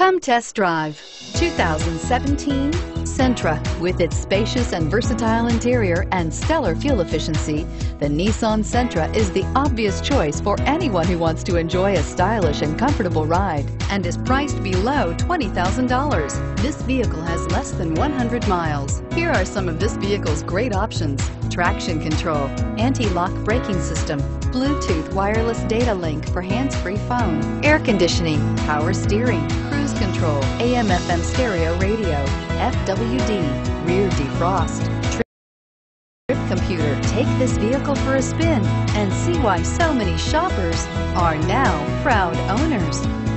Come test drive 2017 Sentra. With its spacious and versatile interior and stellar fuel efficiency, the Nissan Sentra is the obvious choice for anyone who wants to enjoy a stylish and comfortable ride and is priced below $20,000. This vehicle has less than 100 miles. Here are some of this vehicle's great options. Traction control, anti-lock braking system, Bluetooth wireless data link for hands-free phone, air conditioning, power steering, cruise control, AM FM stereo radio, FWD, rear defrost, trip computer. Take this vehicle for a spin and see why so many shoppers are now proud owners.